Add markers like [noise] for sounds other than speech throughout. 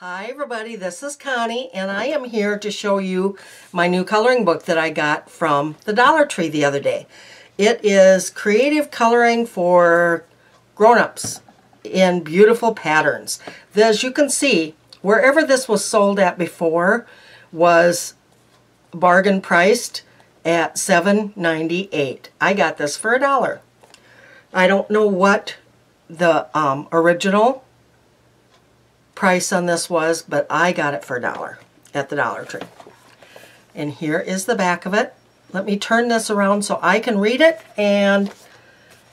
Hi everybody, this is Connie and I am here to show you my new coloring book that I got from the Dollar Tree the other day. It is creative coloring for grown-ups in beautiful patterns. As you can see, wherever this was sold at before was bargain priced at $7.98. I got this for a dollar. I don't know what the um, original price on this was, but I got it for a dollar at the Dollar Tree. And here is the back of it. Let me turn this around so I can read it and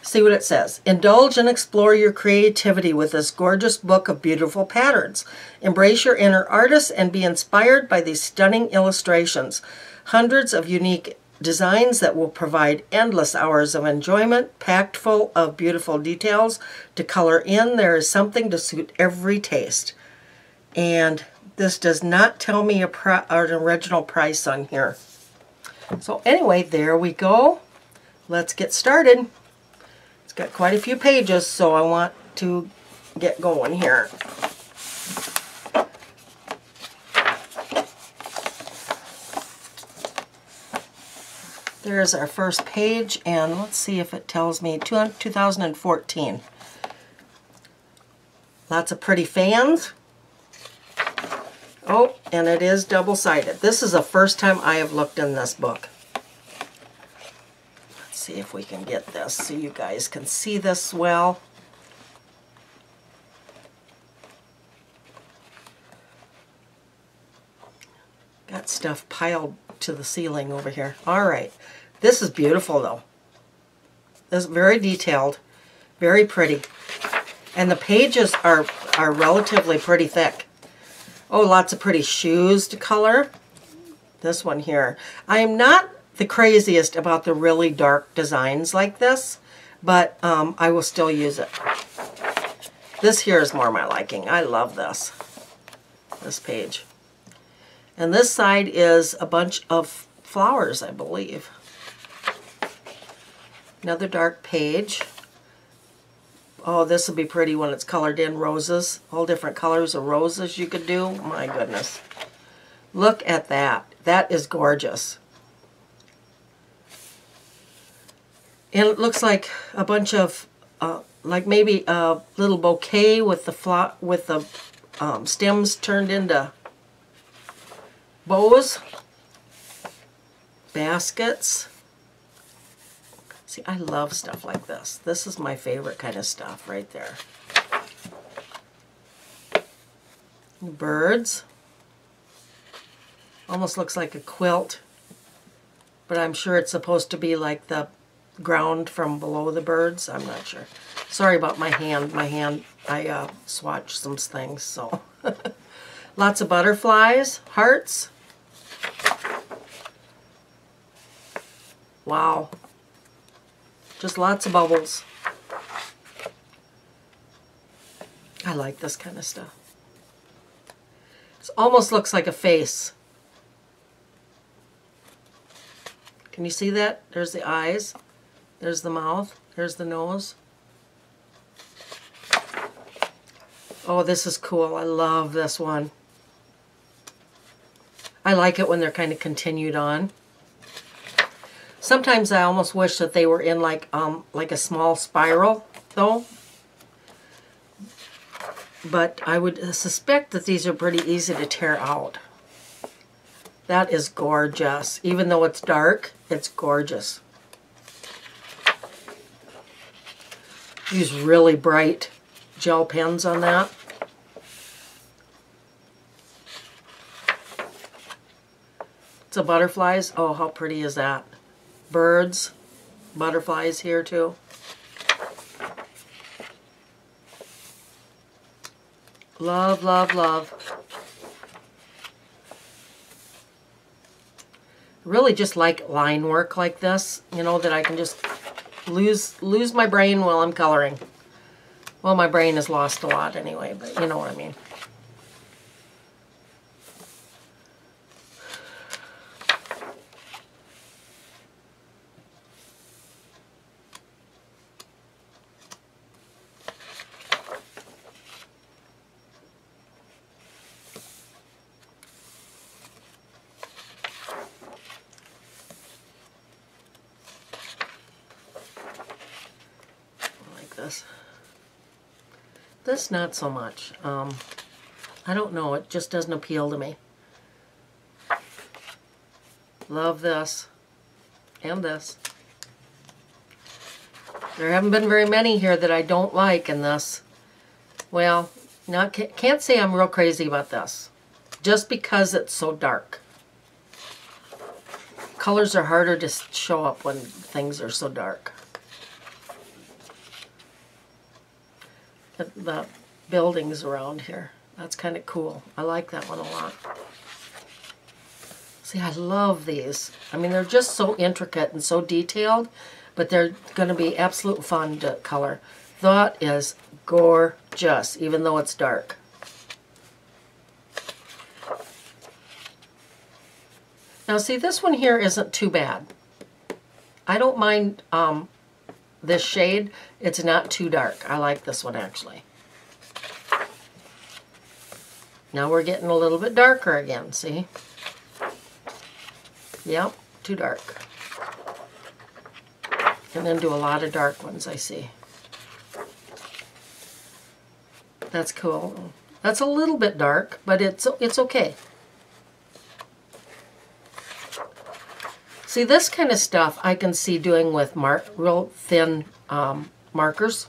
see what it says. Indulge and explore your creativity with this gorgeous book of beautiful patterns. Embrace your inner artist and be inspired by these stunning illustrations. Hundreds of unique designs that will provide endless hours of enjoyment, packed full of beautiful details to color in. There is something to suit every taste. And this does not tell me a an original price on here. So anyway, there we go. Let's get started. It's got quite a few pages, so I want to get going here. There's our first page, and let's see if it tells me 2014. Lots of pretty fans. Oh, and it is double-sided. This is the first time I have looked in this book. Let's see if we can get this so you guys can see this well. Got stuff piled to the ceiling over here. All right. This is beautiful, though. This is very detailed, very pretty. And the pages are, are relatively pretty thick. Oh, lots of pretty shoes to color. This one here. I am not the craziest about the really dark designs like this, but um, I will still use it. This here is more my liking. I love this, this page. And this side is a bunch of flowers, I believe. Another dark page. Oh, this will be pretty when it's colored in roses. All different colors of roses you could do. My goodness. Look at that. That is gorgeous. And it looks like a bunch of, uh, like maybe a little bouquet with the with the um, stems turned into bows, baskets. See, I love stuff like this. This is my favorite kind of stuff right there. Birds. Almost looks like a quilt, but I'm sure it's supposed to be like the ground from below the birds. I'm not sure. Sorry about my hand. My hand, I uh, swatched some things, so. [laughs] Lots of butterflies, hearts. Wow. Just lots of bubbles. I like this kind of stuff. It almost looks like a face. Can you see that? There's the eyes. There's the mouth. There's the nose. Oh, this is cool. I love this one. I like it when they're kind of continued on. Sometimes I almost wish that they were in like um like a small spiral though. But I would suspect that these are pretty easy to tear out. That is gorgeous. Even though it's dark, it's gorgeous. Use really bright gel pens on that. It's a butterflies, oh how pretty is that? Birds, butterflies here too. Love, love, love. Really just like line work like this, you know, that I can just lose lose my brain while I'm coloring. Well, my brain is lost a lot anyway, but you know what I mean. this. This not so much. Um, I don't know, it just doesn't appeal to me. Love this. And this. There haven't been very many here that I don't like in this. Well, not can't say I'm real crazy about this. Just because it's so dark. Colors are harder to show up when things are so dark. The, buildings around here. That's kind of cool. I like that one a lot. See, I love these. I mean, they're just so intricate and so detailed, but they're going to be absolute fun to color. That is gorgeous, even though it's dark. Now see, this one here isn't too bad. I don't mind um, this shade. It's not too dark. I like this one actually. Now we're getting a little bit darker again, see? Yep, too dark. And then do a lot of dark ones, I see. That's cool. That's a little bit dark, but it's it's okay. See, this kind of stuff I can see doing with mark, real thin um, markers.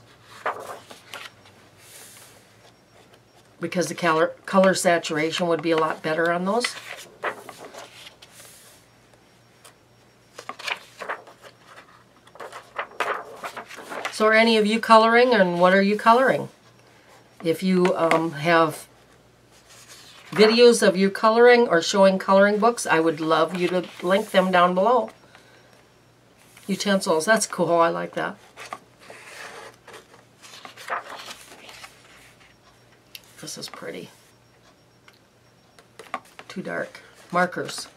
Because the color, color saturation would be a lot better on those. So are any of you coloring and what are you coloring? If you um, have videos of you coloring or showing coloring books, I would love you to link them down below. Utensils, that's cool, I like that. This is pretty. Too dark. Markers.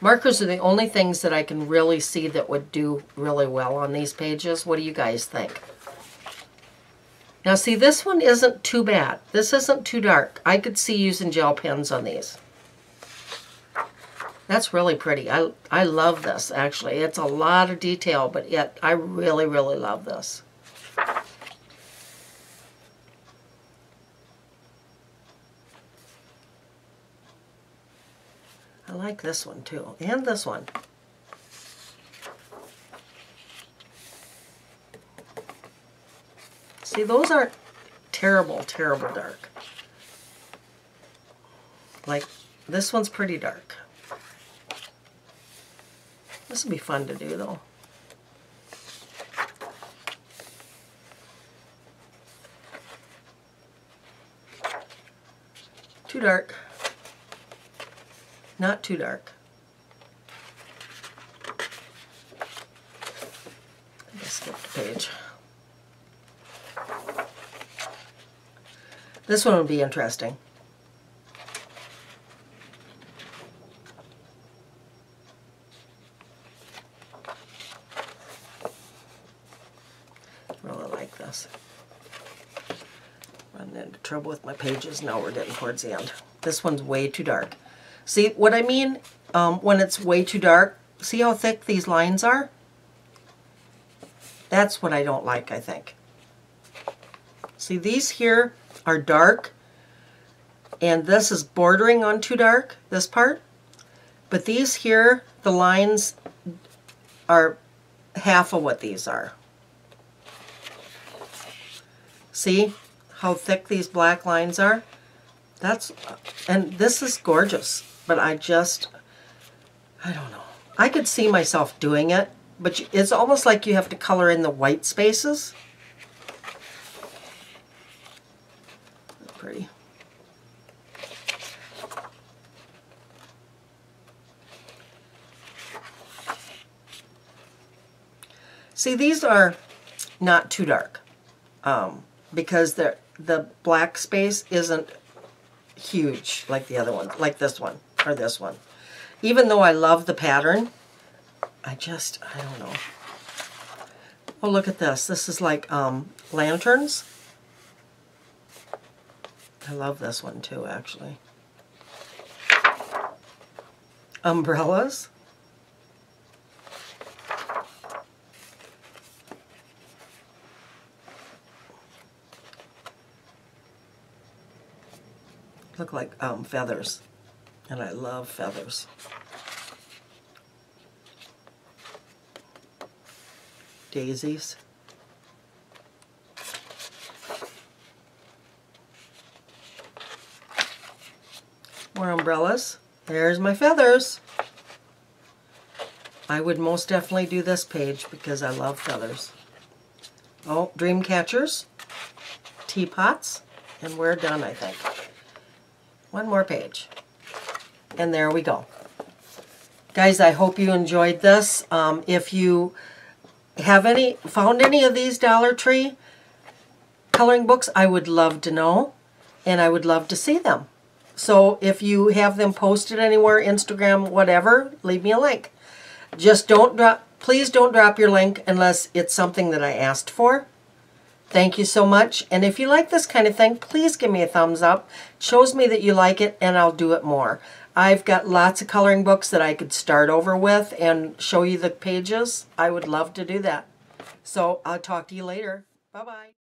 Markers are the only things that I can really see that would do really well on these pages. What do you guys think? Now see, this one isn't too bad. This isn't too dark. I could see using gel pens on these. That's really pretty. I, I love this, actually. It's a lot of detail, but yet I really, really love this. I like this one too, and this one. See, those aren't terrible, terrible dark. Like, this one's pretty dark. This would be fun to do, though. Too dark. Not too dark. I just skipped a page. This one would be interesting. Really like this. Running into trouble with my pages. Now we're getting towards the end. This one's way too dark. See what I mean um, when it's way too dark? See how thick these lines are? That's what I don't like, I think. See, these here are dark, and this is bordering on too dark, this part. But these here, the lines are half of what these are. See how thick these black lines are? That's, and this is gorgeous but I just, I don't know. I could see myself doing it, but it's almost like you have to color in the white spaces. pretty. See, these are not too dark um, because the the black space isn't huge like the other one, like this one or this one. Even though I love the pattern, I just, I don't know. Oh, look at this. This is like um, lanterns. I love this one too, actually. Umbrellas. Look like um, feathers. And I love feathers. Daisies. More umbrellas. There's my feathers. I would most definitely do this page because I love feathers. Oh, dream catchers, teapots, and we're done, I think. One more page. And there we go. Guys, I hope you enjoyed this. Um, if you have any found any of these Dollar Tree coloring books, I would love to know, and I would love to see them. So if you have them posted anywhere, Instagram, whatever, leave me a link. Just don't drop, please don't drop your link unless it's something that I asked for. Thank you so much. And if you like this kind of thing, please give me a thumbs up. It shows me that you like it and I'll do it more. I've got lots of coloring books that I could start over with and show you the pages. I would love to do that. So I'll talk to you later. Bye-bye.